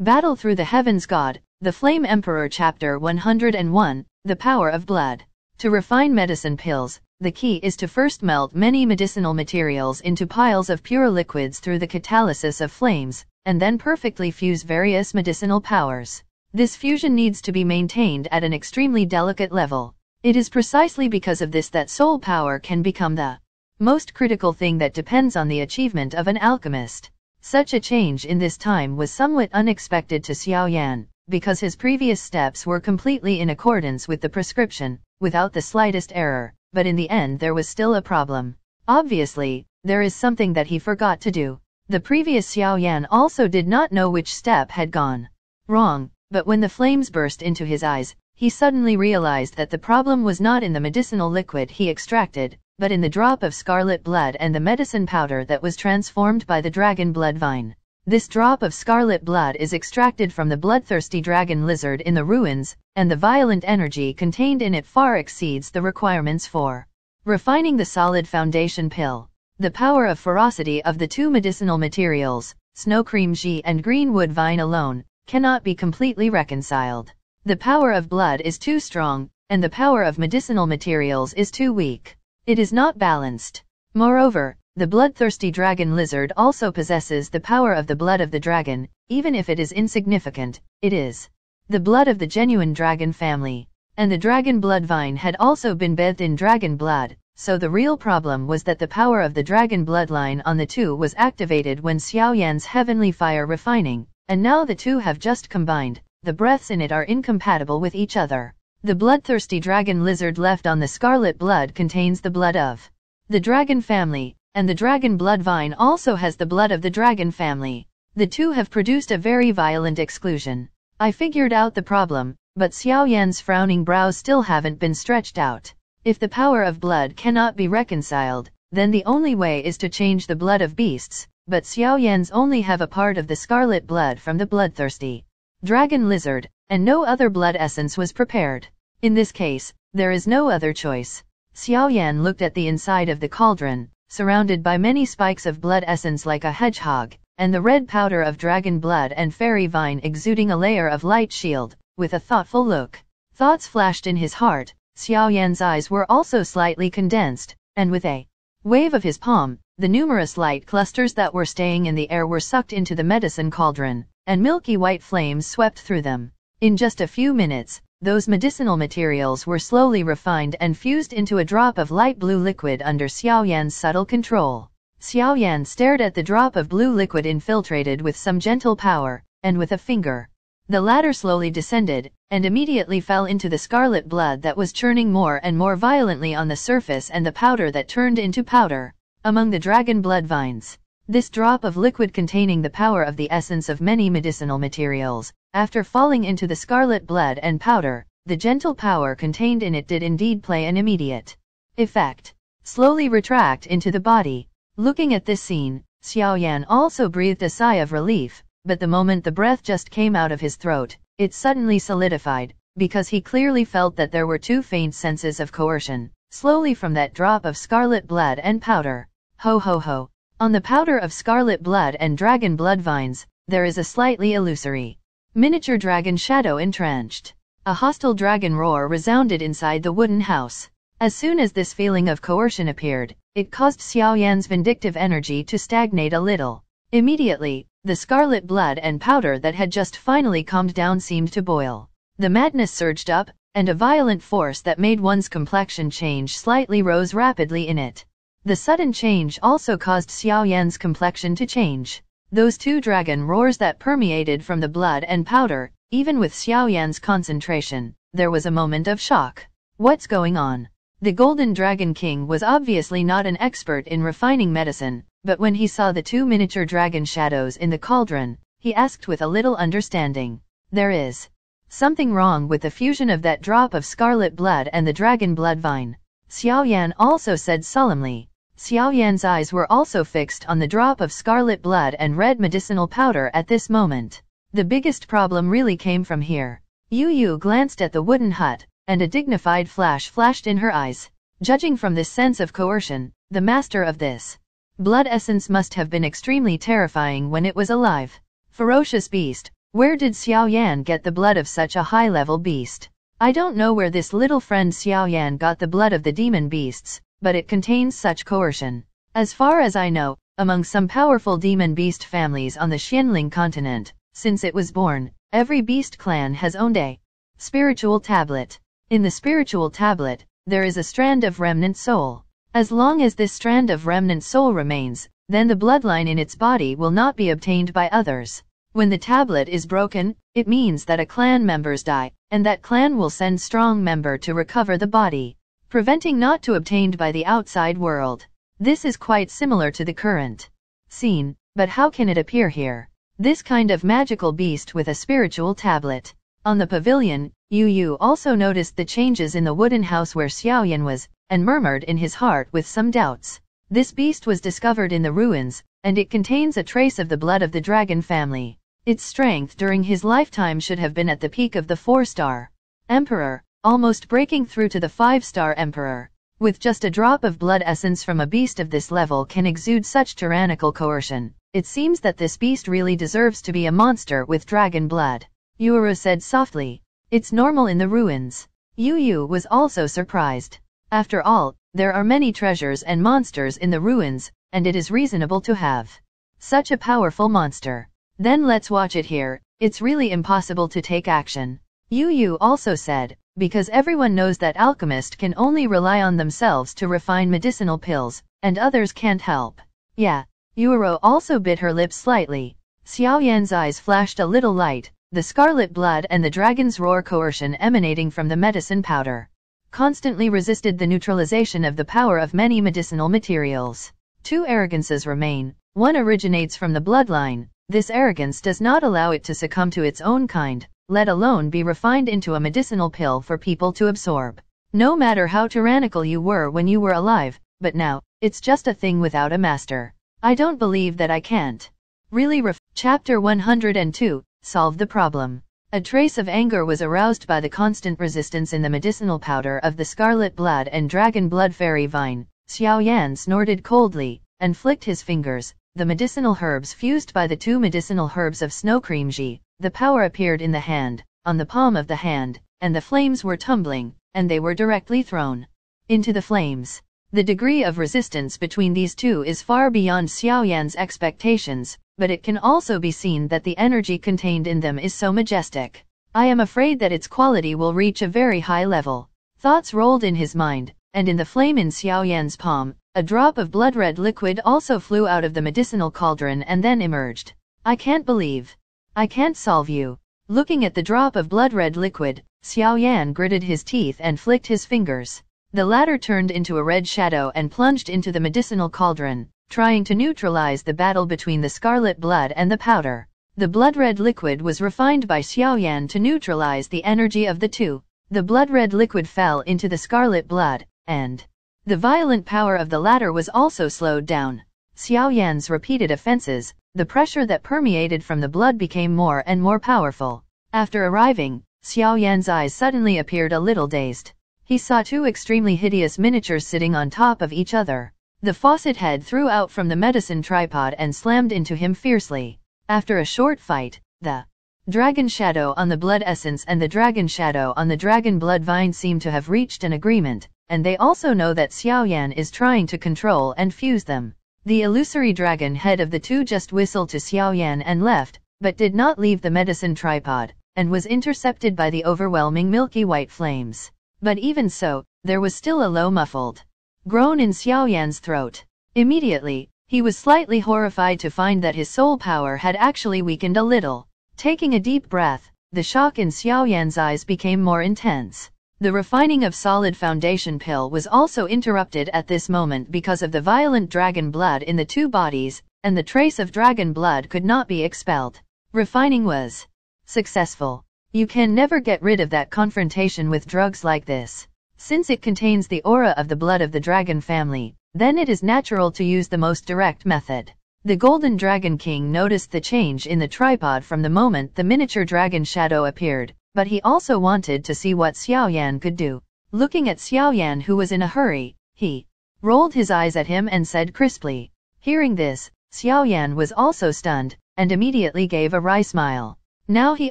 Battle Through the Heavens God, The Flame Emperor Chapter 101, The Power of Blood. To refine medicine pills, the key is to first melt many medicinal materials into piles of pure liquids through the catalysis of flames, and then perfectly fuse various medicinal powers. This fusion needs to be maintained at an extremely delicate level. It is precisely because of this that soul power can become the most critical thing that depends on the achievement of an alchemist. Such a change in this time was somewhat unexpected to Xiao Yan, because his previous steps were completely in accordance with the prescription, without the slightest error, but in the end there was still a problem. Obviously, there is something that he forgot to do. The previous Xiao Yan also did not know which step had gone wrong, but when the flames burst into his eyes, he suddenly realized that the problem was not in the medicinal liquid he extracted, but in the drop of scarlet blood and the medicine powder that was transformed by the dragon blood vine. This drop of scarlet blood is extracted from the bloodthirsty dragon lizard in the ruins, and the violent energy contained in it far exceeds the requirements for refining the solid foundation pill. The power of ferocity of the two medicinal materials, snow cream Ji and greenwood vine alone, cannot be completely reconciled. The power of blood is too strong, and the power of medicinal materials is too weak. It is not balanced. Moreover, the bloodthirsty dragon lizard also possesses the power of the blood of the dragon, even if it is insignificant, it is the blood of the genuine dragon family. And the dragon blood vine had also been bathed in dragon blood, so the real problem was that the power of the dragon bloodline on the two was activated when Xiao Yan's heavenly fire refining, and now the two have just combined, the breaths in it are incompatible with each other. The bloodthirsty dragon lizard left on the scarlet blood contains the blood of the dragon family, and the dragon blood vine also has the blood of the dragon family. The two have produced a very violent exclusion. I figured out the problem, but Xiao Yan's frowning brows still haven't been stretched out. If the power of blood cannot be reconciled, then the only way is to change the blood of beasts, but Xiao Yan's only have a part of the scarlet blood from the bloodthirsty dragon lizard, and no other blood essence was prepared. In this case, there is no other choice. Xiao Yan looked at the inside of the cauldron, surrounded by many spikes of blood essence like a hedgehog, and the red powder of dragon blood and fairy vine exuding a layer of light shield, with a thoughtful look. Thoughts flashed in his heart, Xiao Yan's eyes were also slightly condensed, and with a wave of his palm, the numerous light clusters that were staying in the air were sucked into the medicine cauldron, and milky white flames swept through them. In just a few minutes, those medicinal materials were slowly refined and fused into a drop of light blue liquid under Xiao Yan's subtle control. Xiao Yan stared at the drop of blue liquid infiltrated with some gentle power, and with a finger. The latter slowly descended, and immediately fell into the scarlet blood that was churning more and more violently on the surface and the powder that turned into powder, among the dragon blood vines. This drop of liquid containing the power of the essence of many medicinal materials, after falling into the scarlet blood and powder, the gentle power contained in it did indeed play an immediate effect. Slowly retract into the body. Looking at this scene, Xiao Yan also breathed a sigh of relief, but the moment the breath just came out of his throat, it suddenly solidified, because he clearly felt that there were two faint senses of coercion, slowly from that drop of scarlet blood and powder. Ho ho ho. On the powder of scarlet blood and dragon blood vines, there is a slightly illusory miniature dragon shadow entrenched. A hostile dragon roar resounded inside the wooden house. As soon as this feeling of coercion appeared, it caused Xiao Yan's vindictive energy to stagnate a little. Immediately, the scarlet blood and powder that had just finally calmed down seemed to boil. The madness surged up, and a violent force that made one's complexion change slightly rose rapidly in it. The sudden change also caused Xiao Yan's complexion to change. Those two dragon roars that permeated from the blood and powder, even with Xiao Yan's concentration, there was a moment of shock. What's going on? The Golden Dragon King was obviously not an expert in refining medicine, but when he saw the two miniature dragon shadows in the cauldron, he asked with a little understanding. There is something wrong with the fusion of that drop of scarlet blood and the dragon blood vine. Xiao Yan also said solemnly, Xiao Yan's eyes were also fixed on the drop of scarlet blood and red medicinal powder at this moment. The biggest problem really came from here. Yu Yu glanced at the wooden hut, and a dignified flash flashed in her eyes. Judging from this sense of coercion, the master of this blood essence must have been extremely terrifying when it was alive. Ferocious beast, Where did Xiao Yan get the blood of such a high-level beast? I don't know where this little friend Xiao Yan got the blood of the demon beasts, but it contains such coercion. As far as I know, among some powerful demon beast families on the Xianling continent, since it was born, every beast clan has owned a spiritual tablet. In the spiritual tablet, there is a strand of remnant soul. As long as this strand of remnant soul remains, then the bloodline in its body will not be obtained by others. When the tablet is broken, it means that a clan members die, and that clan will send strong member to recover the body, preventing not to obtained by the outside world. This is quite similar to the current scene, but how can it appear here? This kind of magical beast with a spiritual tablet. On the pavilion, Yu Yu also noticed the changes in the wooden house where Xiaoyan was, and murmured in his heart with some doubts. This beast was discovered in the ruins, and it contains a trace of the blood of the dragon family. Its strength during his lifetime should have been at the peak of the four-star emperor, almost breaking through to the five-star emperor with just a drop of blood essence from a beast of this level can exude such tyrannical coercion. It seems that this beast really deserves to be a monster with dragon blood. Yuru said softly. It's normal in the ruins. Yu Yu was also surprised. After all, there are many treasures and monsters in the ruins, and it is reasonable to have such a powerful monster. Then let's watch it here, it's really impossible to take action. Yu Yu also said, because everyone knows that alchemists can only rely on themselves to refine medicinal pills, and others can't help. Yeah. Yuuro also bit her lips slightly. Xiao Yan's eyes flashed a little light, the scarlet blood and the dragon's roar coercion emanating from the medicine powder. Constantly resisted the neutralization of the power of many medicinal materials. Two arrogances remain. One originates from the bloodline. This arrogance does not allow it to succumb to its own kind, let alone be refined into a medicinal pill for people to absorb. No matter how tyrannical you were when you were alive, but now, it's just a thing without a master. I don't believe that I can't. Really ref- Chapter 102, Solve the Problem. A trace of anger was aroused by the constant resistance in the medicinal powder of the scarlet blood and dragon blood fairy vine. Xiao Yan snorted coldly, and flicked his fingers. The medicinal herbs fused by the two medicinal herbs of snow cream ji, the power appeared in the hand, on the palm of the hand, and the flames were tumbling, and they were directly thrown into the flames. The degree of resistance between these two is far beyond Xiaoyan's expectations, but it can also be seen that the energy contained in them is so majestic. I am afraid that its quality will reach a very high level. Thoughts rolled in his mind, and in the flame in Xiaoyan's palm, a drop of blood-red liquid also flew out of the medicinal cauldron and then emerged. I can't believe. I can't solve you. Looking at the drop of blood-red liquid, Xiao Yan gritted his teeth and flicked his fingers. The latter turned into a red shadow and plunged into the medicinal cauldron, trying to neutralize the battle between the scarlet blood and the powder. The blood-red liquid was refined by Xiao Yan to neutralize the energy of the two. The blood-red liquid fell into the scarlet blood, and the violent power of the latter was also slowed down. Xiao Yan's repeated offenses, the pressure that permeated from the blood became more and more powerful. After arriving, Xiao Yan's eyes suddenly appeared a little dazed. He saw two extremely hideous miniatures sitting on top of each other. The faucet head threw out from the medicine tripod and slammed into him fiercely. After a short fight, the dragon shadow on the blood essence and the dragon shadow on the dragon blood vine seemed to have reached an agreement, and they also know that Xiao Yan is trying to control and fuse them. The illusory dragon head of the two just whistled to Xiao Yan and left, but did not leave the medicine tripod, and was intercepted by the overwhelming milky white flames. But even so, there was still a low muffled groan in Xiao Yan's throat. Immediately, he was slightly horrified to find that his soul power had actually weakened a little. Taking a deep breath, the shock in Xiao Yan's eyes became more intense. The refining of solid foundation pill was also interrupted at this moment because of the violent dragon blood in the two bodies, and the trace of dragon blood could not be expelled. Refining was successful. You can never get rid of that confrontation with drugs like this. Since it contains the aura of the blood of the dragon family, then it is natural to use the most direct method. The Golden Dragon King noticed the change in the tripod from the moment the miniature dragon shadow appeared, but he also wanted to see what Xiao Yan could do. Looking at Xiao Yan who was in a hurry, he rolled his eyes at him and said crisply. Hearing this, Xiao Yan was also stunned, and immediately gave a wry smile. Now he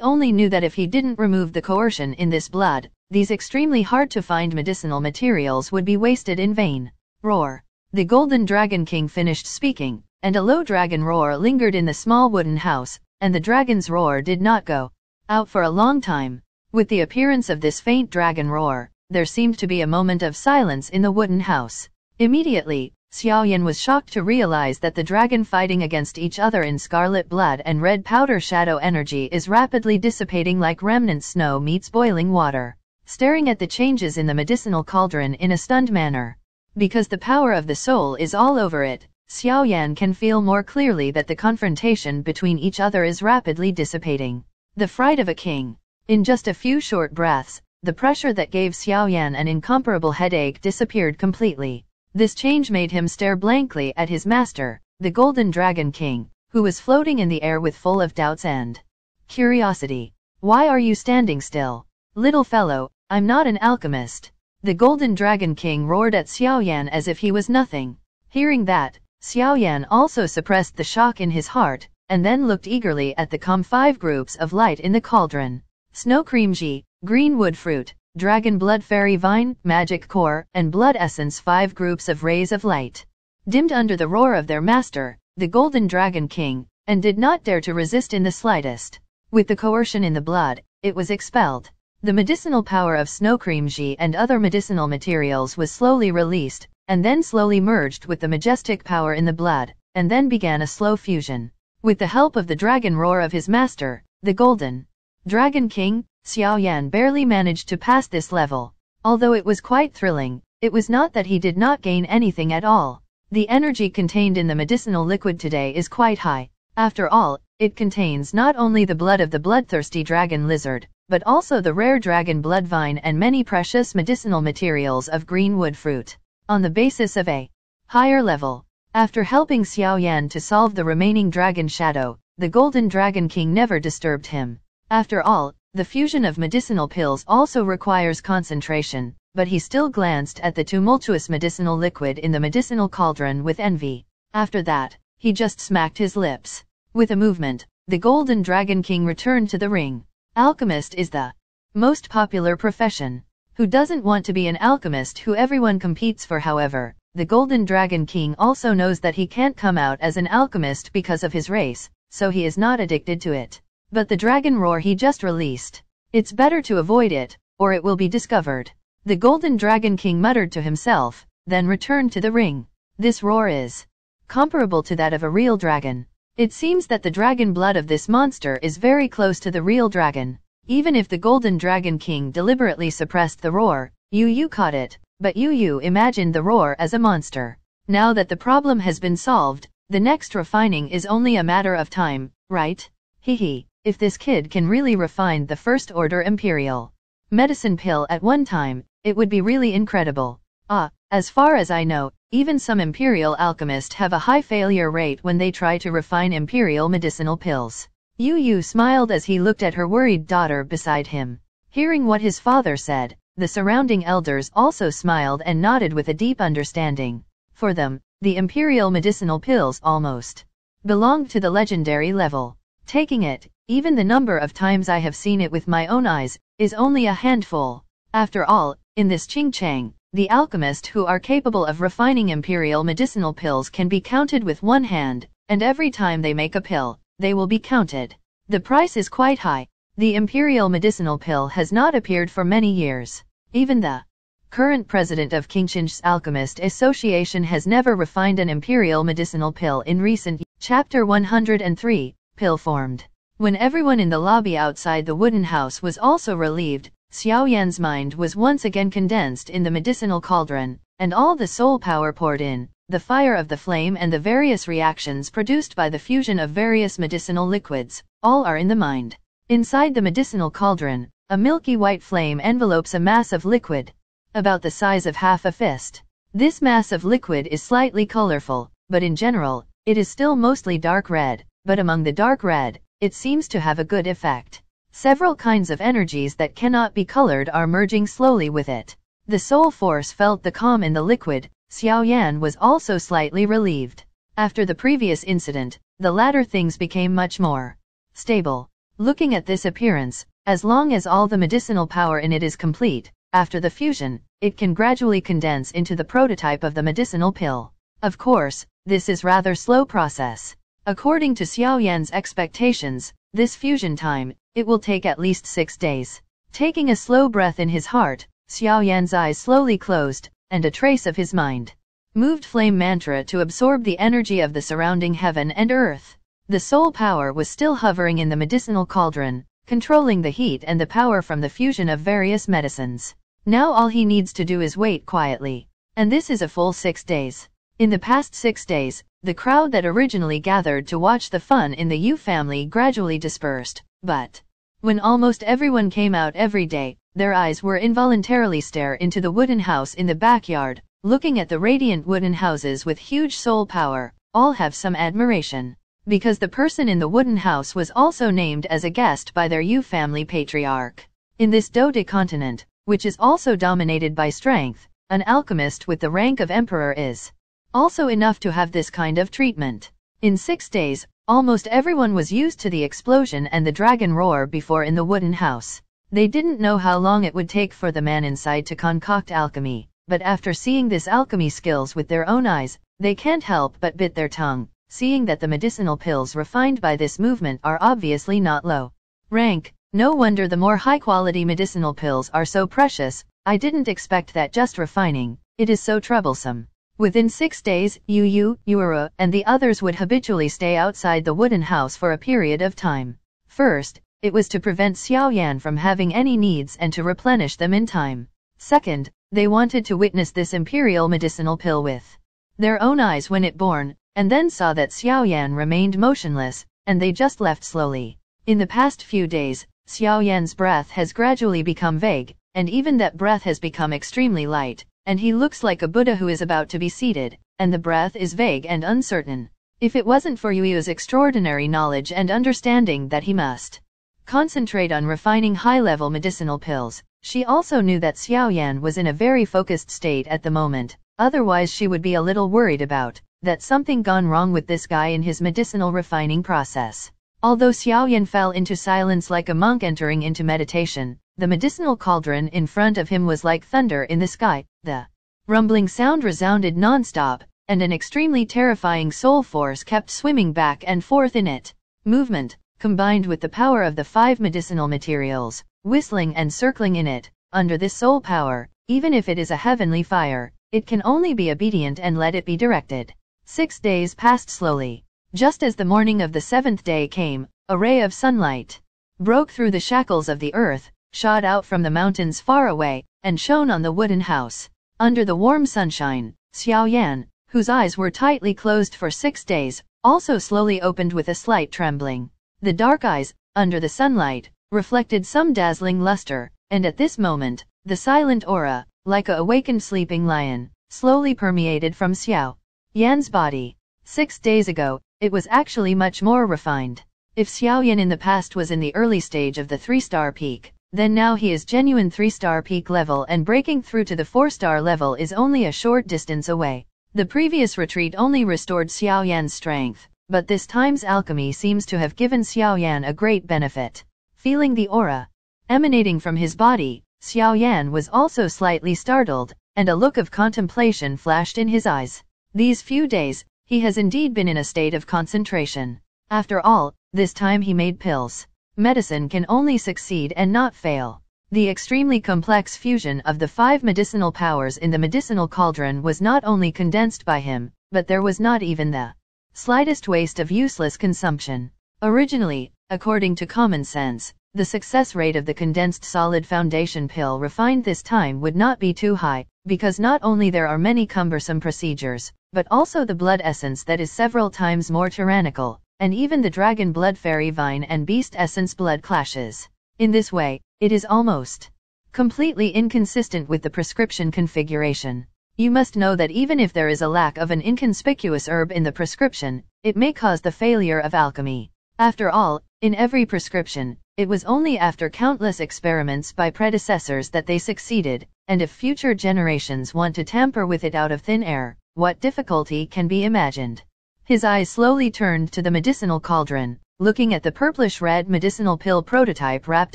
only knew that if he didn't remove the coercion in this blood, these extremely hard to find medicinal materials would be wasted in vain. Roar. The Golden Dragon King finished speaking, and a low dragon roar lingered in the small wooden house, and the dragon's roar did not go out for a long time. With the appearance of this faint dragon roar, there seemed to be a moment of silence in the wooden house. Immediately, Xiaoyan was shocked to realize that the dragon fighting against each other in scarlet blood and red powder shadow energy is rapidly dissipating like remnant snow meets boiling water. Staring at the changes in the medicinal cauldron in a stunned manner. Because the power of the soul is all over it, Xiao Yan can feel more clearly that the confrontation between each other is rapidly dissipating. The fright of a king. In just a few short breaths, the pressure that gave Xiao Yan an incomparable headache disappeared completely. This change made him stare blankly at his master, the Golden Dragon King, who was floating in the air with full of doubts and curiosity. Why are you standing still? Little fellow, I'm not an alchemist. The Golden Dragon King roared at Xiao Yan as if he was nothing. Hearing that, Xiao Yan also suppressed the shock in his heart, and then looked eagerly at the calm five groups of light in the cauldron. Snow cream ji, green wood fruit, dragon blood fairy vine, magic core, and blood essence five groups of rays of light. Dimmed under the roar of their master, the golden dragon king, and did not dare to resist in the slightest. With the coercion in the blood, it was expelled. The medicinal power of snow cream ji and other medicinal materials was slowly released, and then slowly merged with the majestic power in the blood, and then began a slow fusion. With the help of the dragon roar of his master, the golden dragon king, Xiao Yan barely managed to pass this level. Although it was quite thrilling, it was not that he did not gain anything at all. The energy contained in the medicinal liquid today is quite high. After all, it contains not only the blood of the bloodthirsty dragon lizard, but also the rare dragon blood vine and many precious medicinal materials of green wood fruit on the basis of a higher level. After helping Xiao Yan to solve the remaining dragon shadow, the Golden Dragon King never disturbed him. After all, the fusion of medicinal pills also requires concentration, but he still glanced at the tumultuous medicinal liquid in the medicinal cauldron with envy. After that, he just smacked his lips. With a movement, the Golden Dragon King returned to the ring. Alchemist is the most popular profession. Who doesn't want to be an alchemist who everyone competes for however, the Golden Dragon King also knows that he can't come out as an alchemist because of his race, so he is not addicted to it. But the dragon roar he just released. It's better to avoid it, or it will be discovered. The Golden Dragon King muttered to himself, then returned to the ring. This roar is comparable to that of a real dragon. It seems that the dragon blood of this monster is very close to the real dragon. Even if the Golden Dragon King deliberately suppressed the roar, Yu Yu caught it, but Yu Yu imagined the roar as a monster. Now that the problem has been solved, the next refining is only a matter of time, right? Hehe, if this kid can really refine the first order imperial medicine pill at one time, it would be really incredible. Ah, as far as I know, even some imperial alchemists have a high failure rate when they try to refine imperial medicinal pills. Yu Yu smiled as he looked at her worried daughter beside him. Hearing what his father said, the surrounding elders also smiled and nodded with a deep understanding. For them, the imperial medicinal pills almost belonged to the legendary level. Taking it, even the number of times I have seen it with my own eyes, is only a handful. After all, in this Qingcheng, the alchemists who are capable of refining imperial medicinal pills can be counted with one hand, and every time they make a pill, they will be counted. The price is quite high. The imperial medicinal pill has not appeared for many years. Even the current president of Qingshan's Alchemist Association has never refined an imperial medicinal pill in recent Chapter 103, Pill Formed. When everyone in the lobby outside the wooden house was also relieved, Xiao Yan's mind was once again condensed in the medicinal cauldron, and all the soul power poured in, the fire of the flame and the various reactions produced by the fusion of various medicinal liquids, all are in the mind. Inside the medicinal cauldron, a milky white flame envelopes a mass of liquid, about the size of half a fist. This mass of liquid is slightly colorful, but in general, it is still mostly dark red, but among the dark red, it seems to have a good effect. Several kinds of energies that cannot be colored are merging slowly with it. The soul force felt the calm in the liquid, Xiao Yan was also slightly relieved. After the previous incident, the latter things became much more stable. Looking at this appearance, as long as all the medicinal power in it is complete, after the fusion, it can gradually condense into the prototype of the medicinal pill. Of course, this is rather slow process. According to Xiao Yan's expectations, this fusion time, it will take at least six days. Taking a slow breath in his heart, Xiao Yan's eyes slowly closed, and a trace of his mind moved flame mantra to absorb the energy of the surrounding heaven and earth. The soul power was still hovering in the medicinal cauldron, controlling the heat and the power from the fusion of various medicines. Now all he needs to do is wait quietly. And this is a full six days. In the past six days, the crowd that originally gathered to watch the fun in the Yu family gradually dispersed, but when almost everyone came out every day, their eyes were involuntarily stare into the wooden house in the backyard, looking at the radiant wooden houses with huge soul power, all have some admiration because the person in the wooden house was also named as a guest by their Yu family patriarch. In this Dode continent, which is also dominated by strength, an alchemist with the rank of emperor is also enough to have this kind of treatment. In six days, almost everyone was used to the explosion and the dragon roar before in the wooden house. They didn't know how long it would take for the man inside to concoct alchemy, but after seeing this alchemy skills with their own eyes, they can't help but bit their tongue seeing that the medicinal pills refined by this movement are obviously not low rank. No wonder the more high-quality medicinal pills are so precious, I didn't expect that just refining, it is so troublesome. Within six days, Yu Yu, Yuura, and the others would habitually stay outside the wooden house for a period of time. First, it was to prevent Xiao Yan from having any needs and to replenish them in time. Second, they wanted to witness this imperial medicinal pill with their own eyes when it born, and then saw that Xiao Yan remained motionless, and they just left slowly. In the past few days, Xiao Yan's breath has gradually become vague, and even that breath has become extremely light, and he looks like a Buddha who is about to be seated, and the breath is vague and uncertain. If it wasn't for Yu's extraordinary knowledge and understanding that he must concentrate on refining high-level medicinal pills, she also knew that Xiao Yan was in a very focused state at the moment, otherwise she would be a little worried about that something gone wrong with this guy in his medicinal refining process. Although Xiaoyan fell into silence like a monk entering into meditation, the medicinal cauldron in front of him was like thunder in the sky, the rumbling sound resounded non-stop, and an extremely terrifying soul force kept swimming back and forth in it. Movement, combined with the power of the five medicinal materials, whistling and circling in it, under this soul power, even if it is a heavenly fire, it can only be obedient and let it be directed. Six days passed slowly. Just as the morning of the seventh day came, a ray of sunlight broke through the shackles of the earth, shot out from the mountains far away, and shone on the wooden house. Under the warm sunshine, Xiao Yan, whose eyes were tightly closed for six days, also slowly opened with a slight trembling. The dark eyes, under the sunlight, reflected some dazzling luster, and at this moment, the silent aura, like a awakened sleeping lion, slowly permeated from Xiao Yan's body. Six days ago, it was actually much more refined. If Xiao Yan in the past was in the early stage of the three-star peak, then now he is genuine three-star peak level and breaking through to the four-star level is only a short distance away. The previous retreat only restored Xiao Yan's strength, but this time's alchemy seems to have given Xiao Yan a great benefit. Feeling the aura emanating from his body, Xiao Yan was also slightly startled, and a look of contemplation flashed in his eyes. These few days, he has indeed been in a state of concentration. After all, this time he made pills. Medicine can only succeed and not fail. The extremely complex fusion of the five medicinal powers in the medicinal cauldron was not only condensed by him, but there was not even the slightest waste of useless consumption. Originally, according to common sense, the success rate of the condensed solid foundation pill refined this time would not be too high, because not only there are many cumbersome procedures, but also the blood essence that is several times more tyrannical, and even the dragon blood fairy vine and beast essence blood clashes. In this way, it is almost completely inconsistent with the prescription configuration. You must know that even if there is a lack of an inconspicuous herb in the prescription, it may cause the failure of alchemy. After all, in every prescription, it was only after countless experiments by predecessors that they succeeded, and if future generations want to tamper with it out of thin air, what difficulty can be imagined? His eyes slowly turned to the medicinal cauldron, looking at the purplish-red medicinal pill prototype wrapped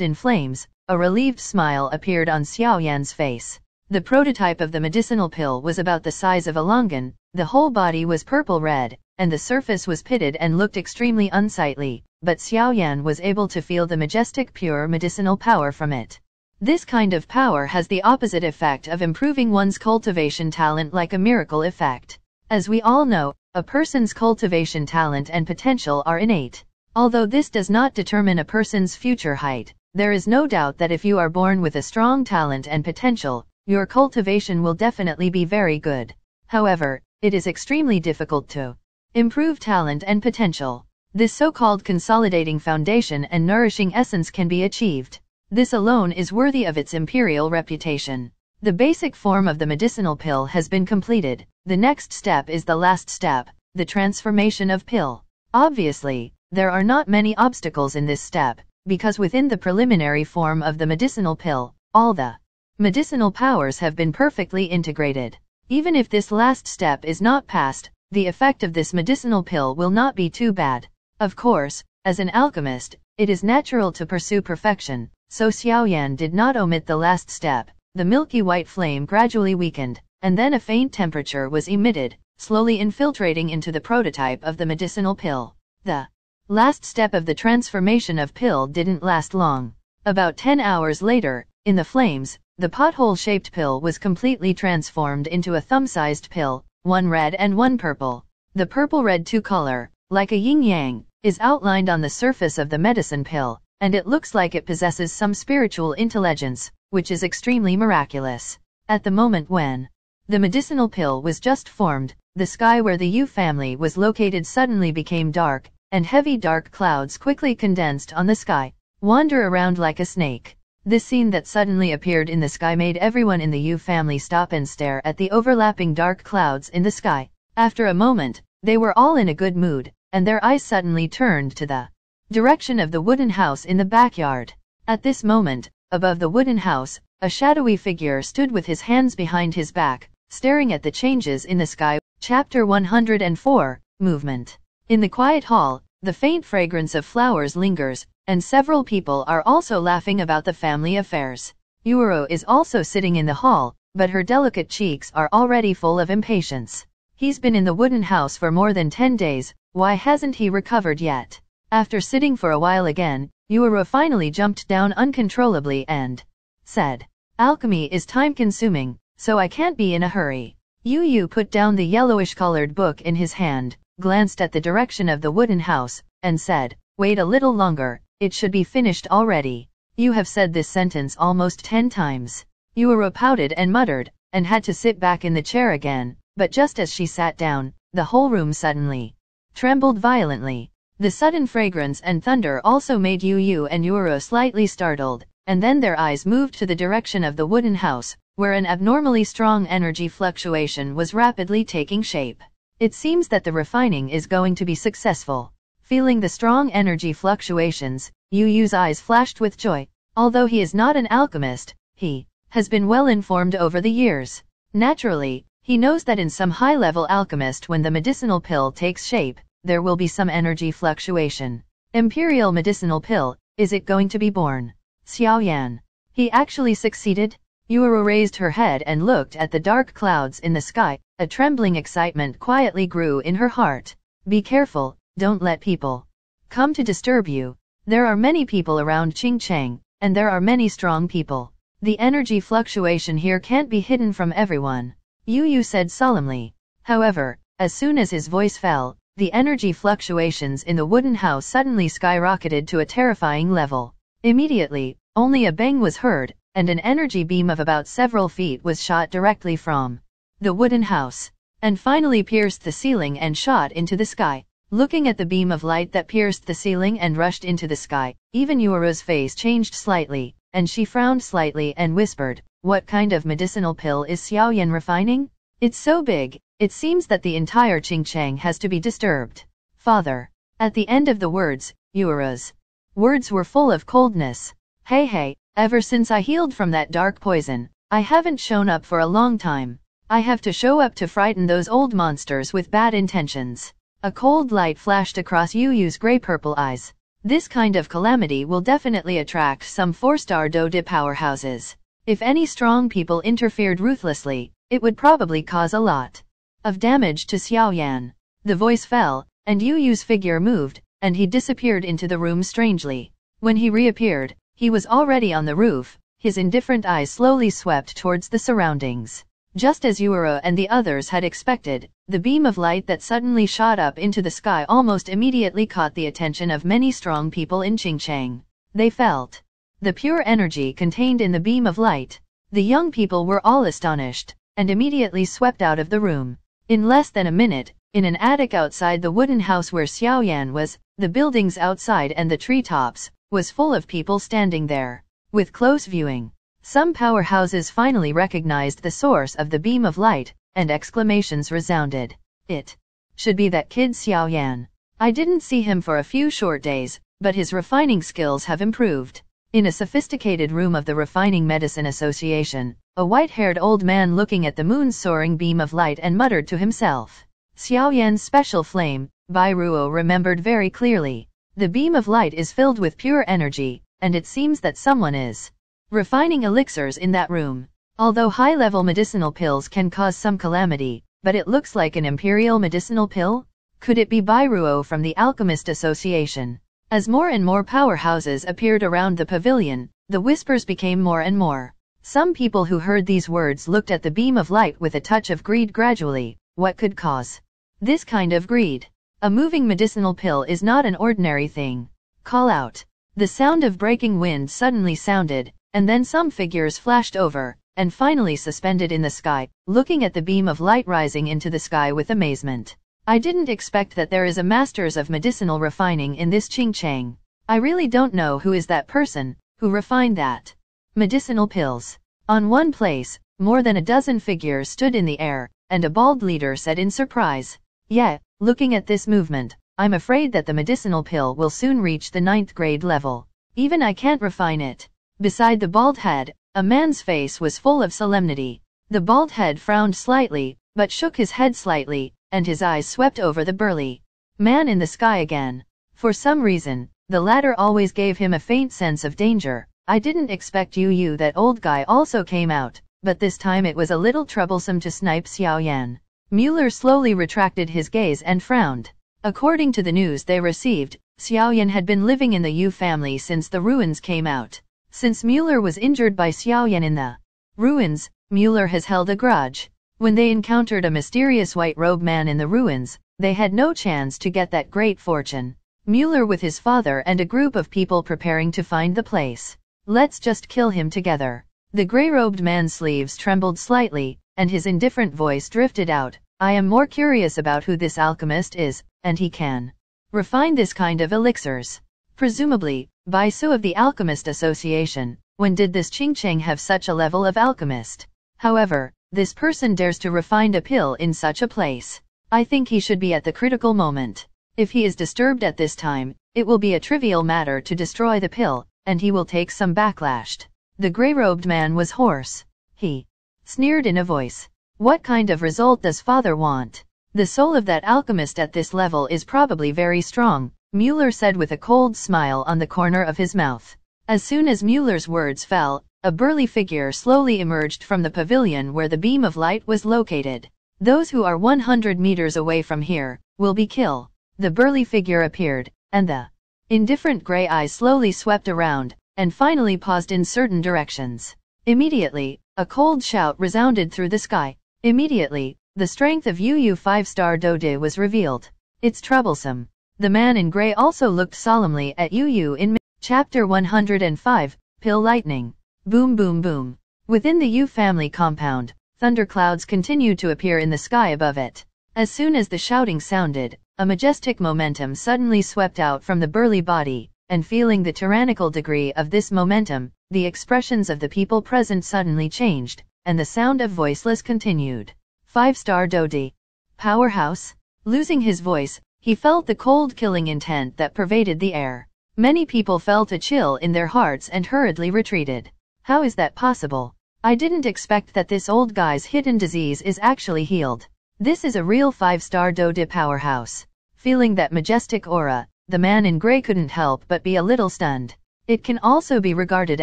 in flames, a relieved smile appeared on Xiao Yan's face. The prototype of the medicinal pill was about the size of a longan, the whole body was purple-red, and the surface was pitted and looked extremely unsightly, but Xiao Yan was able to feel the majestic pure medicinal power from it. This kind of power has the opposite effect of improving one's cultivation talent like a miracle effect. As we all know, a person's cultivation talent and potential are innate. Although this does not determine a person's future height, there is no doubt that if you are born with a strong talent and potential, your cultivation will definitely be very good. However, it is extremely difficult to improve talent and potential. This so-called consolidating foundation and nourishing essence can be achieved. This alone is worthy of its imperial reputation. The basic form of the medicinal pill has been completed. The next step is the last step, the transformation of pill. Obviously, there are not many obstacles in this step, because within the preliminary form of the medicinal pill, all the medicinal powers have been perfectly integrated. Even if this last step is not passed, the effect of this medicinal pill will not be too bad. Of course, as an alchemist, it is natural to pursue perfection, so Xiaoyan did not omit the last step. The milky white flame gradually weakened, and then a faint temperature was emitted, slowly infiltrating into the prototype of the medicinal pill. The last step of the transformation of pill didn't last long. About 10 hours later, in the flames, the pothole-shaped pill was completely transformed into a thumb-sized pill, one red and one purple. The purple-red two-color, like a yin-yang, is outlined on the surface of the medicine pill, and it looks like it possesses some spiritual intelligence, which is extremely miraculous. At the moment when the medicinal pill was just formed, the sky where the Yu family was located suddenly became dark, and heavy dark clouds quickly condensed on the sky, wander around like a snake. This scene that suddenly appeared in the sky made everyone in the Yu family stop and stare at the overlapping dark clouds in the sky. After a moment, they were all in a good mood, and their eyes suddenly turned to the direction of the wooden house in the backyard. At this moment, Above the wooden house, a shadowy figure stood with his hands behind his back, staring at the changes in the sky. Chapter 104 Movement In the quiet hall, the faint fragrance of flowers lingers, and several people are also laughing about the family affairs. Yuro is also sitting in the hall, but her delicate cheeks are already full of impatience. He's been in the wooden house for more than 10 days, why hasn't he recovered yet? After sitting for a while again, Yura finally jumped down uncontrollably and said, Alchemy is time-consuming, so I can't be in a hurry. Yu Yu put down the yellowish-colored book in his hand, glanced at the direction of the wooden house, and said, Wait a little longer, it should be finished already. You have said this sentence almost ten times. Yura pouted and muttered, and had to sit back in the chair again, but just as she sat down, the whole room suddenly trembled violently. The sudden fragrance and thunder also made Yu Yu and Yuro slightly startled, and then their eyes moved to the direction of the wooden house, where an abnormally strong energy fluctuation was rapidly taking shape. It seems that the refining is going to be successful. Feeling the strong energy fluctuations, Yu Yu's eyes flashed with joy. Although he is not an alchemist, he has been well informed over the years. Naturally, he knows that in some high-level alchemist when the medicinal pill takes shape, there will be some energy fluctuation. Imperial medicinal pill, is it going to be born? Xiao Yan. He actually succeeded? Yuro raised her head and looked at the dark clouds in the sky, a trembling excitement quietly grew in her heart. Be careful, don't let people come to disturb you. There are many people around Qingcheng, and there are many strong people. The energy fluctuation here can't be hidden from everyone. Yu Yu said solemnly. However, as soon as his voice fell, the energy fluctuations in the wooden house suddenly skyrocketed to a terrifying level. Immediately, only a bang was heard, and an energy beam of about several feet was shot directly from the wooden house, and finally pierced the ceiling and shot into the sky. Looking at the beam of light that pierced the ceiling and rushed into the sky, even Yuro's face changed slightly, and she frowned slightly and whispered, What kind of medicinal pill is Xiaoyan refining? It's so big, it seems that the entire Qingcheng has to be disturbed. Father. At the end of the words, Yuro's words were full of coldness. Hey hey, ever since I healed from that dark poison, I haven't shown up for a long time. I have to show up to frighten those old monsters with bad intentions. A cold light flashed across Yu Yu's gray-purple eyes. This kind of calamity will definitely attract some four-star Dode powerhouses. If any strong people interfered ruthlessly, it would probably cause a lot of damage to Xiao Yan. The voice fell, and Yu Yu's figure moved, and he disappeared into the room strangely. When he reappeared, he was already on the roof, his indifferent eyes slowly swept towards the surroundings. Just as Yuura and the others had expected, the beam of light that suddenly shot up into the sky almost immediately caught the attention of many strong people in Qingcheng. They felt the pure energy contained in the beam of light. The young people were all astonished, and immediately swept out of the room. In less than a minute, in an attic outside the wooden house where Xiao Yan was, the buildings outside and the treetops, was full of people standing there. With close viewing, some powerhouses finally recognized the source of the beam of light, and exclamations resounded. It should be that kid Xiao Yan. I didn't see him for a few short days, but his refining skills have improved. In a sophisticated room of the Refining Medicine Association, a white-haired old man looking at the moon's soaring beam of light and muttered to himself. Xiao Yan's special flame, Bai Ruo remembered very clearly. The beam of light is filled with pure energy, and it seems that someone is refining elixirs in that room. Although high-level medicinal pills can cause some calamity, but it looks like an imperial medicinal pill? Could it be Bairuo from the Alchemist Association? As more and more powerhouses appeared around the pavilion, the whispers became more and more. Some people who heard these words looked at the beam of light with a touch of greed gradually. What could cause this kind of greed? A moving medicinal pill is not an ordinary thing. Call out. The sound of breaking wind suddenly sounded, and then some figures flashed over, and finally suspended in the sky, looking at the beam of light rising into the sky with amazement. I didn't expect that there is a masters of medicinal refining in this Qingcheng. I really don't know who is that person, who refined that. Medicinal pills. On one place, more than a dozen figures stood in the air, and a bald leader said in surprise, Yeah, looking at this movement, I'm afraid that the medicinal pill will soon reach the ninth grade level. Even I can't refine it. Beside the bald head, a man's face was full of solemnity. The bald head frowned slightly, but shook his head slightly, and his eyes swept over the burly man in the sky again. For some reason, the latter always gave him a faint sense of danger. I didn't expect Yu Yu that old guy also came out, but this time it was a little troublesome to snipe Xiao Yan. Mueller slowly retracted his gaze and frowned. According to the news they received, Xiao Yan had been living in the Yu family since the ruins came out. Since Mueller was injured by Xiaoyan in the ruins, Mueller has held a grudge. When they encountered a mysterious white-robed man in the ruins, they had no chance to get that great fortune. Mueller with his father and a group of people preparing to find the place. Let's just kill him together. The grey-robed man's sleeves trembled slightly, and his indifferent voice drifted out. I am more curious about who this alchemist is, and he can refine this kind of elixirs. Presumably, by Su of the Alchemist Association, when did this Qingcheng have such a level of alchemist? However, this person dares to refine a pill in such a place. I think he should be at the critical moment. If he is disturbed at this time, it will be a trivial matter to destroy the pill, and he will take some backlash. The grey-robed man was hoarse. He sneered in a voice. What kind of result does father want? The soul of that alchemist at this level is probably very strong, Mueller said with a cold smile on the corner of his mouth. As soon as Mueller's words fell, a burly figure slowly emerged from the pavilion where the beam of light was located. Those who are 100 meters away from here, will be killed. The burly figure appeared, and the indifferent gray eyes slowly swept around, and finally paused in certain directions. Immediately, a cold shout resounded through the sky. Immediately, the strength of Yu Yu 5-star Dode was revealed. It's troublesome. The man in grey also looked solemnly at Yu Yu in Chapter 105, Pill Lightning. Boom boom boom. Within the Yu family compound, thunderclouds continued to appear in the sky above it. As soon as the shouting sounded, a majestic momentum suddenly swept out from the burly body, and feeling the tyrannical degree of this momentum, the expressions of the people present suddenly changed, and the sound of voiceless continued. Five-star Dodi. Powerhouse. Losing his voice, he felt the cold killing intent that pervaded the air. Many people felt a chill in their hearts and hurriedly retreated. How is that possible? I didn't expect that this old guy's hidden disease is actually healed. This is a real five-star Dode powerhouse. Feeling that majestic aura, the man in gray couldn't help but be a little stunned. It can also be regarded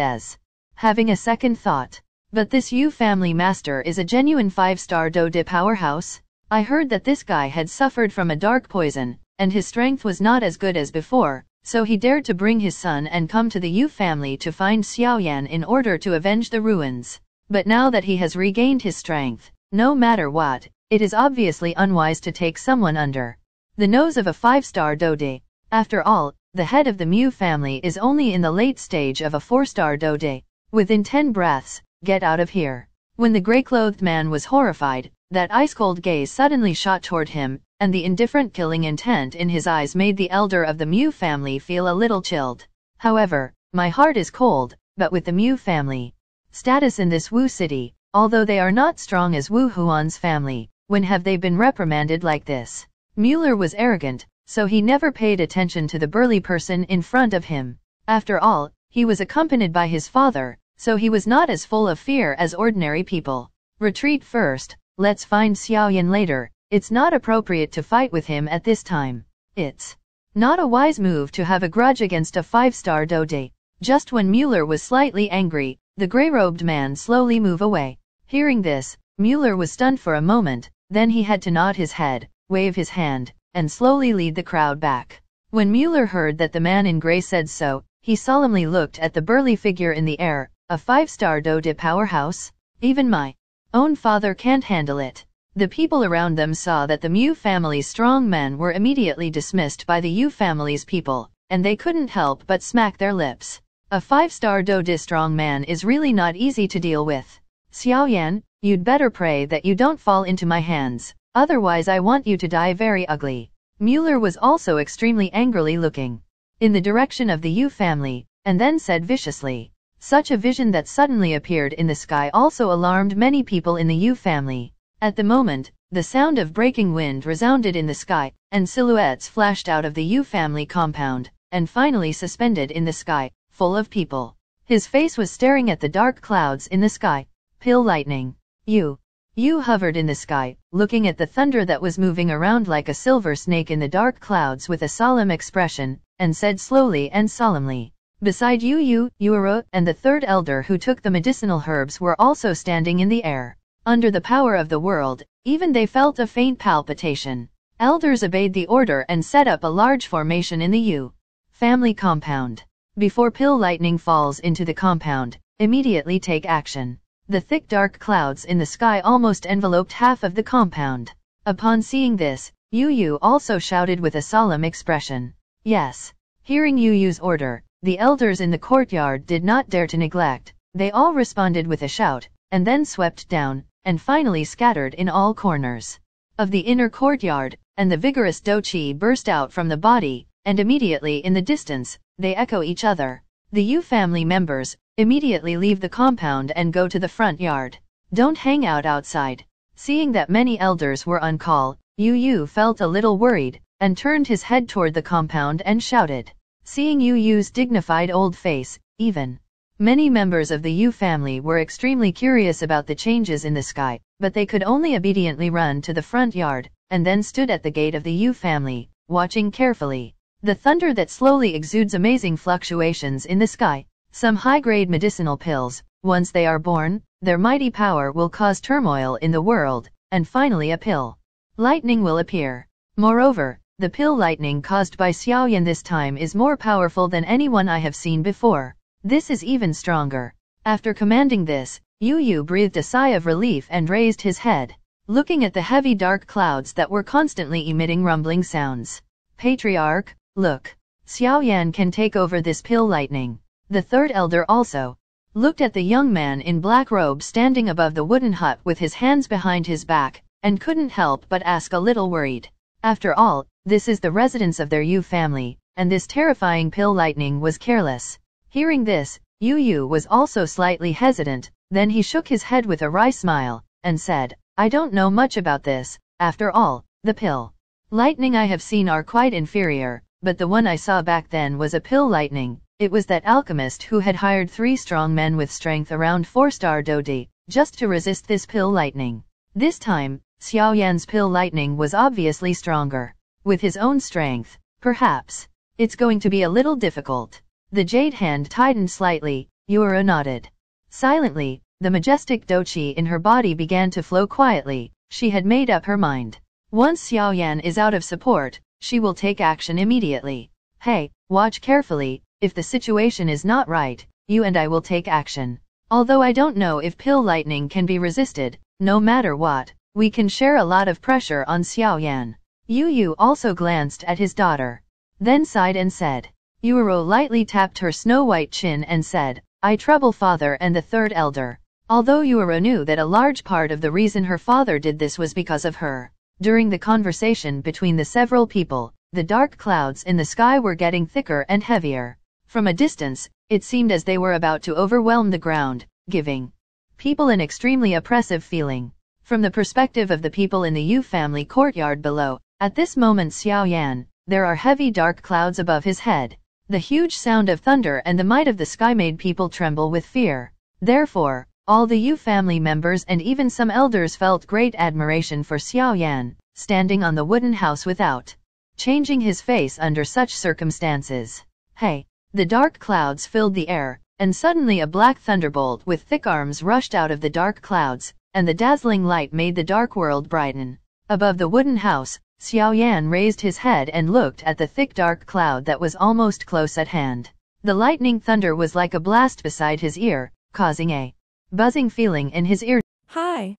as having a second thought. But this Yu family master is a genuine five-star Do De powerhouse? I heard that this guy had suffered from a dark poison, and his strength was not as good as before, so he dared to bring his son and come to the Yu family to find Xiaoyan in order to avenge the ruins. But now that he has regained his strength, no matter what, it is obviously unwise to take someone under the nose of a five-star Dode. After all, the head of the Mu family is only in the late stage of a four-star Dode. Within ten breaths, get out of here. When the gray-clothed man was horrified, that ice-cold gaze suddenly shot toward him, and the indifferent killing intent in his eyes made the elder of the Mu family feel a little chilled. However, my heart is cold, but with the Mu family status in this Wu city, although they are not strong as Wu Huan's family, when have they been reprimanded like this? Mueller was arrogant, so he never paid attention to the burly person in front of him. After all, he was accompanied by his father, so he was not as full of fear as ordinary people. Retreat first, let's find Xiaoyan later, it's not appropriate to fight with him at this time. It's not a wise move to have a grudge against a five-star Dode. Just when Mueller was slightly angry, the gray-robed man slowly move away. Hearing this, Mueller was stunned for a moment, then he had to nod his head, wave his hand, and slowly lead the crowd back. When Mueller heard that the man in gray said so, he solemnly looked at the burly figure in the air, a five-star Dode powerhouse? Even my own father can't handle it. The people around them saw that the Mu family's strong men were immediately dismissed by the Yu family's people, and they couldn't help but smack their lips. A five-star Dode strong man is really not easy to deal with. Xiao Yan, you'd better pray that you don't fall into my hands. Otherwise I want you to die very ugly. Mueller was also extremely angrily looking in the direction of the Yu family, and then said viciously. Such a vision that suddenly appeared in the sky also alarmed many people in the Yu family. At the moment, the sound of breaking wind resounded in the sky, and silhouettes flashed out of the Yu family compound, and finally suspended in the sky, full of people. His face was staring at the dark clouds in the sky. Pill lightning. Yu. Yu hovered in the sky, looking at the thunder that was moving around like a silver snake in the dark clouds with a solemn expression, and said slowly and solemnly. Beside Yu Yu, Yuero, and the third elder who took the medicinal herbs were also standing in the air. Under the power of the world, even they felt a faint palpitation. Elders obeyed the order and set up a large formation in the Yu family compound. Before pill lightning falls into the compound, immediately take action. The thick dark clouds in the sky almost enveloped half of the compound. Upon seeing this, Yu Yu also shouted with a solemn expression. Yes. Hearing Yu Yu's order, the elders in the courtyard did not dare to neglect. They all responded with a shout, and then swept down, and finally scattered in all corners of the inner courtyard, and the vigorous Dochi burst out from the body, and immediately in the distance, they echo each other. The Yu family members, Immediately leave the compound and go to the front yard. Don't hang out outside. Seeing that many elders were on call, Yu Yu felt a little worried, and turned his head toward the compound and shouted. Seeing Yu Yu's dignified old face, even many members of the Yu family were extremely curious about the changes in the sky, but they could only obediently run to the front yard, and then stood at the gate of the Yu family, watching carefully. The thunder that slowly exudes amazing fluctuations in the sky, some high-grade medicinal pills, once they are born, their mighty power will cause turmoil in the world, and finally a pill. Lightning will appear. Moreover, the pill lightning caused by Xiaoyan this time is more powerful than anyone I have seen before. This is even stronger. After commanding this, Yu Yu breathed a sigh of relief and raised his head, looking at the heavy dark clouds that were constantly emitting rumbling sounds. Patriarch, look. Xiaoyan can take over this pill lightning. The third elder also looked at the young man in black robe standing above the wooden hut with his hands behind his back, and couldn't help but ask a little worried. After all, this is the residence of their Yu family, and this terrifying pill lightning was careless. Hearing this, Yu Yu was also slightly hesitant, then he shook his head with a wry smile, and said, I don't know much about this, after all, the pill lightning I have seen are quite inferior, but the one I saw back then was a pill lightning, it was that alchemist who had hired three strong men with strength around 4-star Dodi, just to resist this pill lightning. This time, Xiao Yan's pill lightning was obviously stronger. With his own strength, perhaps. It's going to be a little difficult. The jade hand tightened slightly, Yura nodded. Silently, the majestic dochi in her body began to flow quietly, she had made up her mind. Once Xiao Yan is out of support, she will take action immediately. Hey, watch carefully, if the situation is not right, you and I will take action. Although I don't know if pill lightning can be resisted, no matter what, we can share a lot of pressure on Xiao Yan. Yu Yu also glanced at his daughter. Then sighed and said. Yuro lightly tapped her snow-white chin and said, I trouble father and the third elder. Although Yura knew that a large part of the reason her father did this was because of her. During the conversation between the several people, the dark clouds in the sky were getting thicker and heavier. From a distance, it seemed as they were about to overwhelm the ground, giving people an extremely oppressive feeling. From the perspective of the people in the Yu family courtyard below, at this moment Xiao Yan, there are heavy dark clouds above his head. The huge sound of thunder and the might of the sky made people tremble with fear. Therefore, all the Yu family members and even some elders felt great admiration for Xiao Yan, standing on the wooden house without changing his face under such circumstances. Hey! The dark clouds filled the air, and suddenly a black thunderbolt with thick arms rushed out of the dark clouds, and the dazzling light made the dark world brighten. Above the wooden house, Xiao Yan raised his head and looked at the thick dark cloud that was almost close at hand. The lightning thunder was like a blast beside his ear, causing a buzzing feeling in his ear. Hi.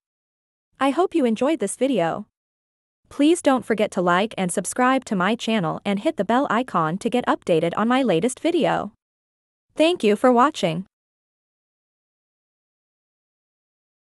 I hope you enjoyed this video. Please don't forget to like and subscribe to my channel and hit the bell icon to get updated on my latest video. Thank you for watching.